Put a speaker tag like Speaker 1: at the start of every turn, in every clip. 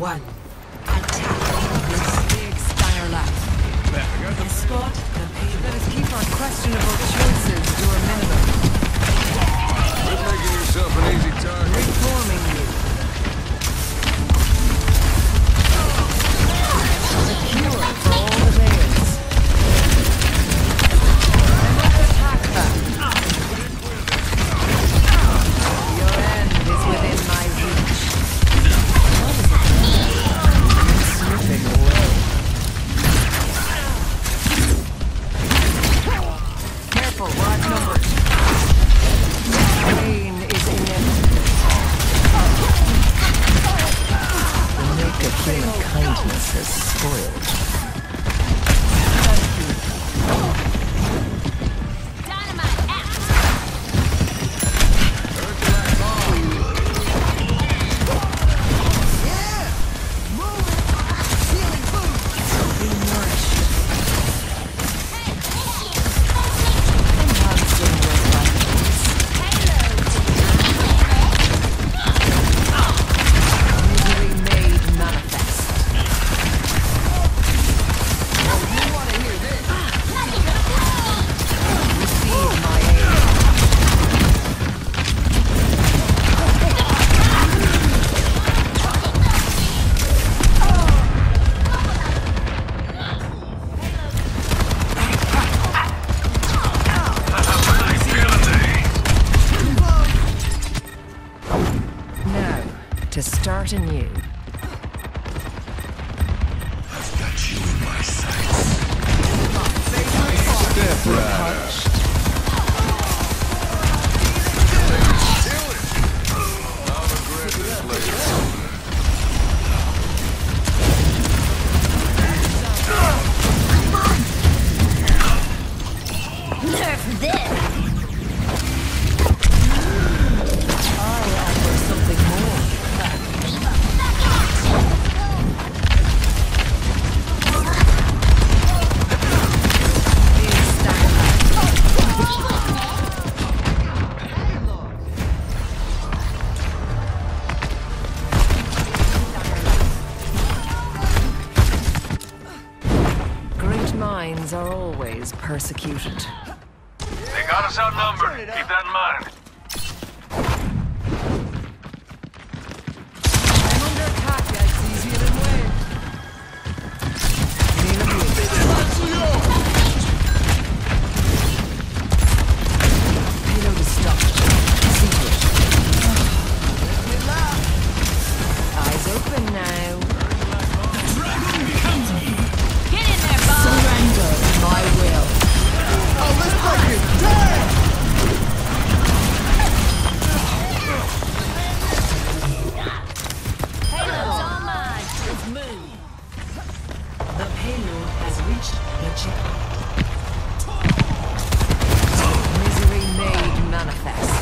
Speaker 1: one. Attack with
Speaker 2: big spanner left.
Speaker 1: Spot the people.
Speaker 2: Let us keep our questionable choices to a minimum.
Speaker 3: You're making yourself an easy target.
Speaker 2: Reforming you.
Speaker 4: Martin New. Keep that in mind.
Speaker 1: reached the checkpoint.
Speaker 2: Misery made manifest.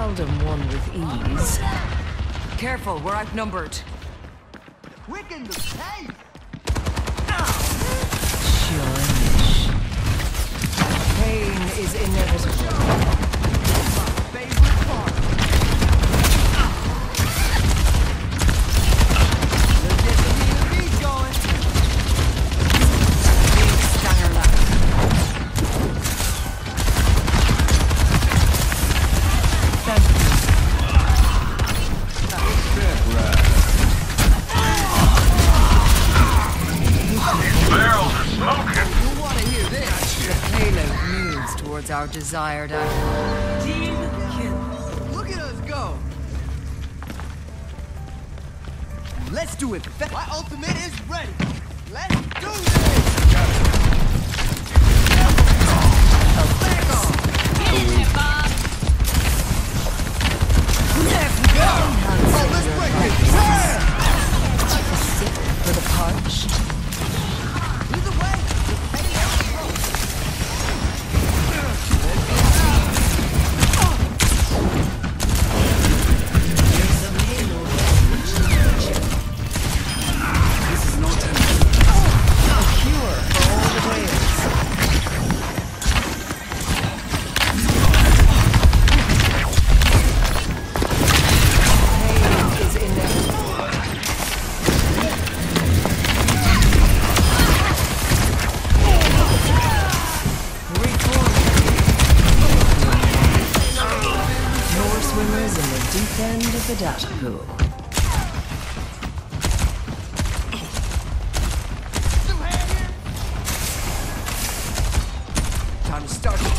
Speaker 2: seldom won with ease. Careful, we're outnumbered.
Speaker 5: Quicken the
Speaker 2: pace! Pain is inevitable. our desired outcome.
Speaker 1: Team kill.
Speaker 5: Look at us go. Let's do it. My ultimate is ready. Let's do this. start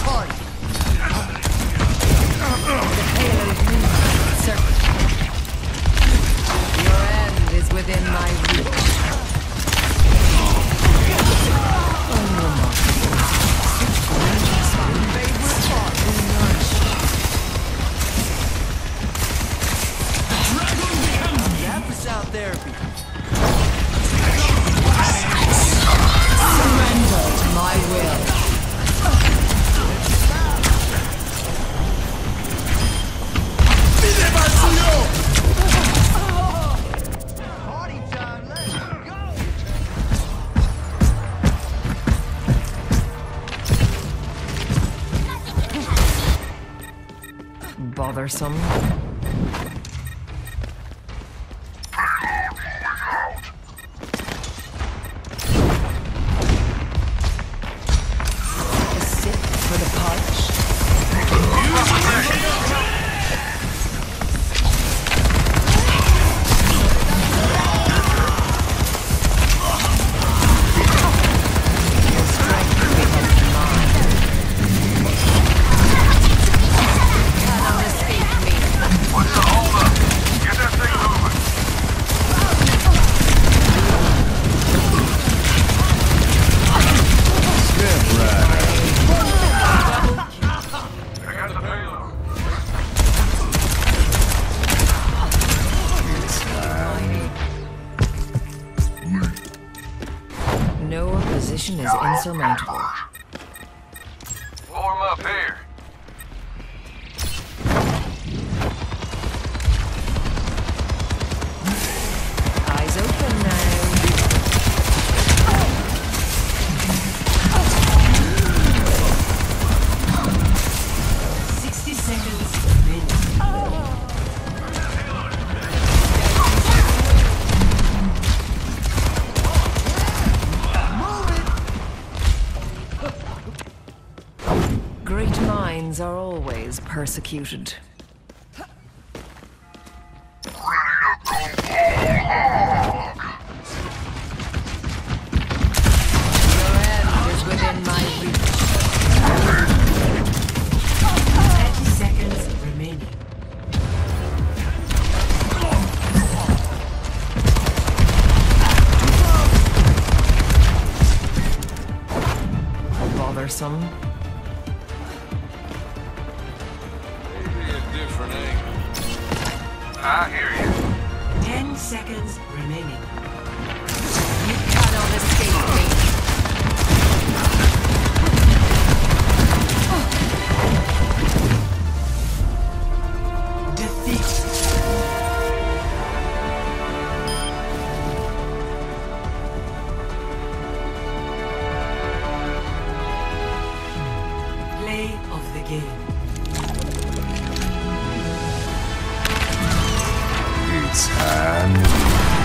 Speaker 2: bothersome. situation is insurmountable. Great minds are always persecuted. play of the game.
Speaker 4: It's time.